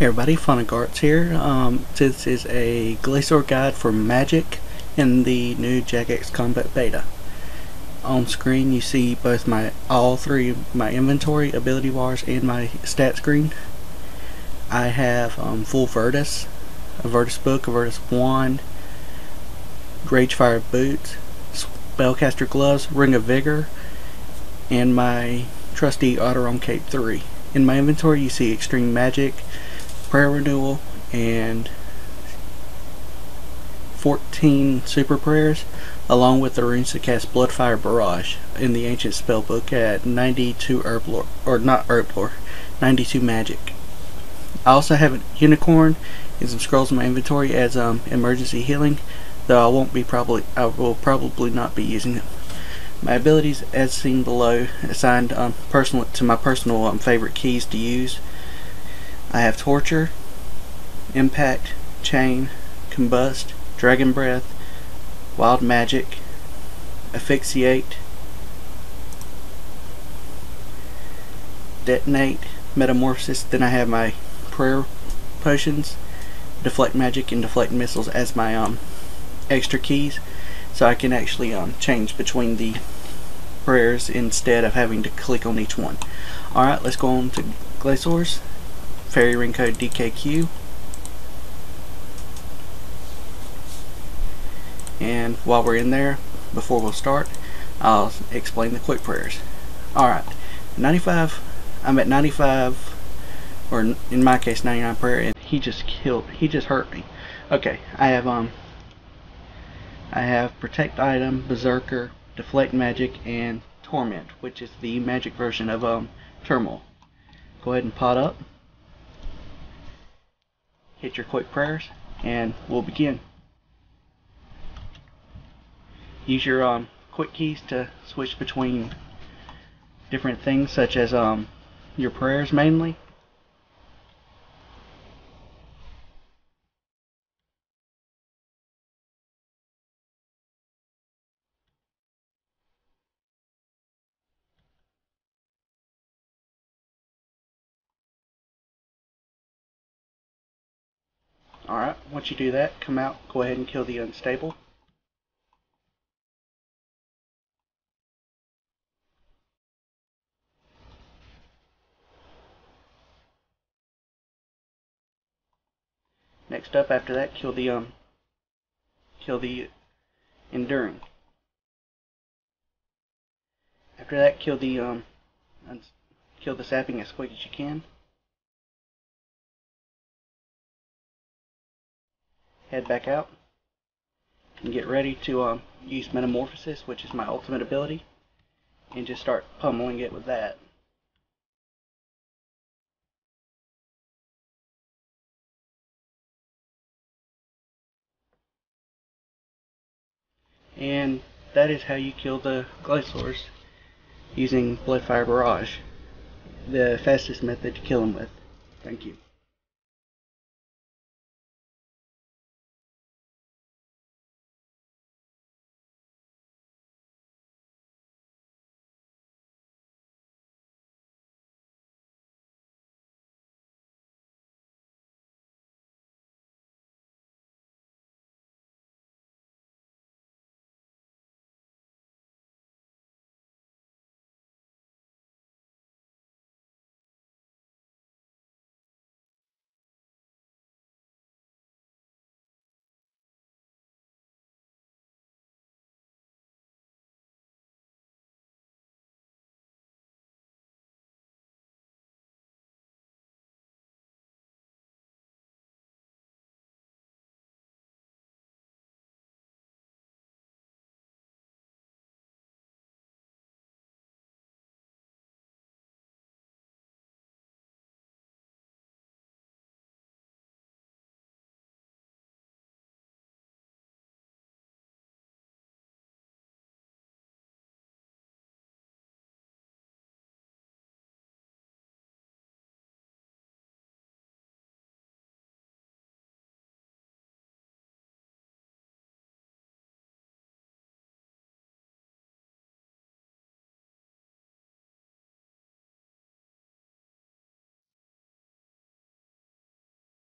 Hey everybody, Fonic Artes here. Um, this is a Glacor guide for Magic in the new Jagex Combat Beta. On screen you see both my all three my inventory, ability bars, and my stat screen. I have um, full Virtus, a Virtus book, a Virtus wand, Ragefire boots, Spellcaster gloves, Ring of Vigor, and my trusty Otteron Cape 3. In my inventory you see Extreme Magic, prayer renewal and 14 super prayers along with the runes to cast bloodfire barrage in the ancient spellbook at 92 herblore or not herblore 92 magic. I also have a unicorn and some scrolls in my inventory as um, emergency healing though I won't be probably I will probably not be using them. My abilities as seen below assigned um, personal to my personal um, favorite keys to use I have Torture, Impact, Chain, Combust, Dragon Breath, Wild Magic, Asphyxiate, Detonate, Metamorphosis. Then I have my Prayer Potions, Deflect Magic, and Deflect Missiles as my um, extra keys. So I can actually um, change between the prayers instead of having to click on each one. Alright, let's go on to Glacors fairy ring code DKQ and while we're in there before we'll start I'll explain the quick prayers. Alright 95 I'm at 95 or in my case 99 prayer and he just killed he just hurt me. Okay I have um I have protect item berserker deflect magic and torment which is the magic version of um turmoil. Go ahead and pot up hit your quick prayers, and we'll begin. Use your um, quick keys to switch between different things, such as um, your prayers mainly. Alright, once you do that, come out, go ahead and kill the unstable. Next up after that, kill the um kill the enduring. After that, kill the um kill the sapping as quick as you can. Head back out and get ready to um, use Metamorphosis, which is my ultimate ability, and just start pummeling it with that. And that is how you kill the Glacors using Bloodfire Barrage, the fastest method to kill them with. Thank you.